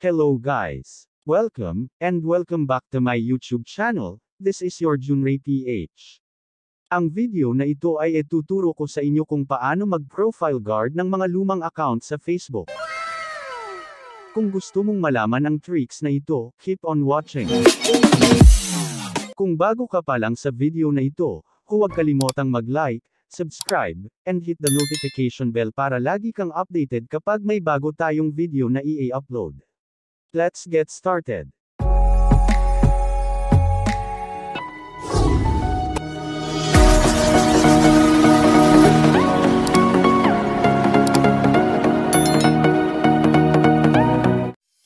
Hello guys. Welcome, and welcome back to my YouTube channel, this is your Junray PH. Ang video na ito ay ituturo ko sa inyo kung paano mag-profile guard ng mga lumang account sa Facebook. Kung gusto mong malaman ang tricks na ito, keep on watching. Kung bago ka pa lang sa video na ito, huwag kalimotang mag-like, subscribe, and hit the notification bell para lagi kang updated kapag may bago tayong video na i-upload. Let's get started.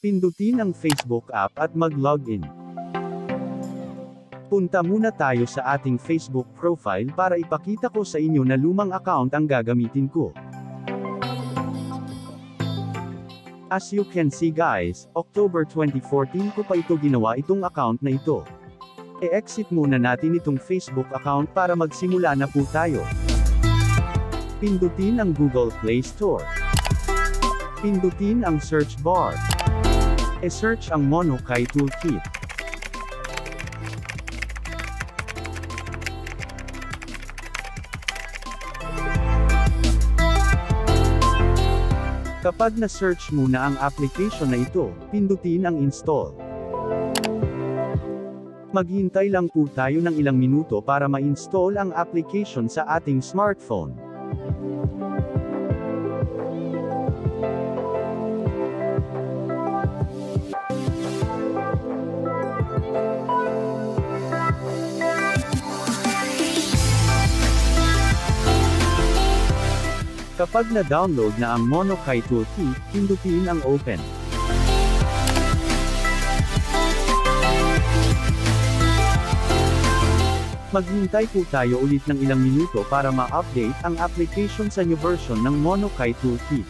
Pindutin ang Facebook app at mag-login. Punta muna tayo sa ating Facebook profile para ipakita ko sa inyo na lumang account ang gagamitin ko. As you can see guys, October 2014 ko pa ito ginawa itong account na ito. E-exit muna natin itong Facebook account para magsimula na po tayo. Pindutin ang Google Play Store. Pindutin ang search bar. E-search ang Monokai Toolkit. Kapag na-search mo na ang application na ito, pindutin ang install. Maghintay lang po tayo ng ilang minuto para ma-install ang application sa ating smartphone. Kapag na-download na ang Monokai Toolkit, pindutin ang Open. Maghintay po tayo ulit ng ilang minuto para ma-update ang application sa new version ng Monokai Toolkit.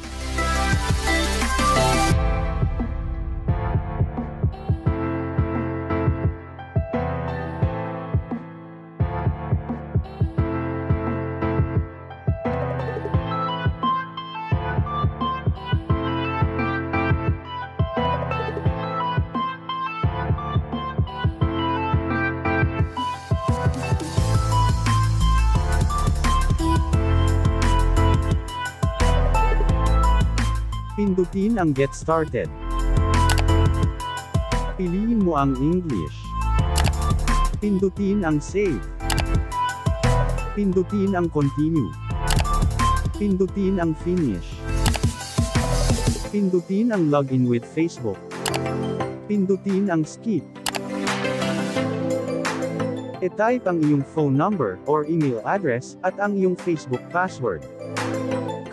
Pindutin ang Get Started. Piliin mo ang English. Pindutin ang Save. Pindutin ang Continue. Pindutin ang Finish. Pindutin ang Login with Facebook. Pindutin ang Skip. E-type ang iyong phone number or email address at ang iyong Facebook password.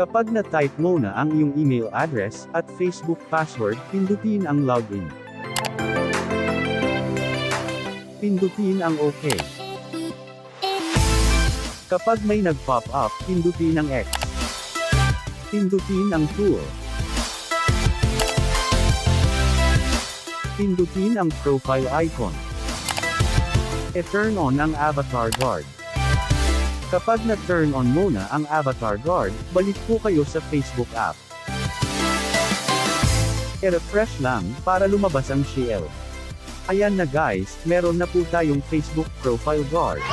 Kapag na-type mo na ang iyong email address at Facebook password, pindutin ang login. Pindutin ang OK. Kapag may nag-pop up, pindutin ang X. Pindutin ang Tool. Pindutin ang profile icon. E-turn on ang avatar guard. Kapag na-turn on mo na ang avatar guard, balik po kayo sa Facebook app. I-refresh lang, para lumabas ang shell. Ayan na guys, meron na po tayong Facebook profile guard.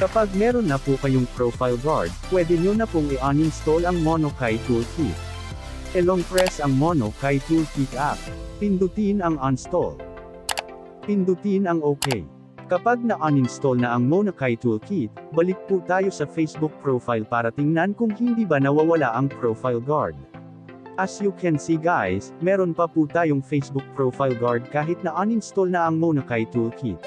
Kapag meron na po kayong profile guard, pwede nyo na pong i-uninstall ang Monokai Toolkit. E-long press ang Monokai Toolkit app. Pindutin ang Uninstall. Pindutin ang OK. Kapag na-uninstall na ang Monokai Toolkit, balik po tayo sa Facebook profile para tingnan kung hindi ba nawawala ang profile guard. As you can see guys, meron pa po tayong Facebook profile guard kahit na uninstall na ang Monokai Toolkit.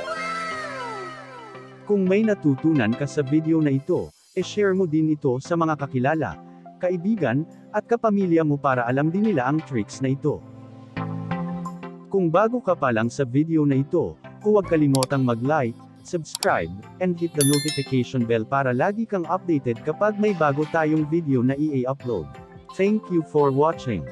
Kung may natutunan ka sa video na ito, e-share mo din ito sa mga kakilala, kaibigan, at kapamilya mo para alam din nila ang tricks na ito. Kung bago ka pa lang sa video na ito, huwag kalimotang mag-like, subscribe, and hit the notification bell para lagi kang updated kapag may bago tayong video na i-upload. Thank you for watching.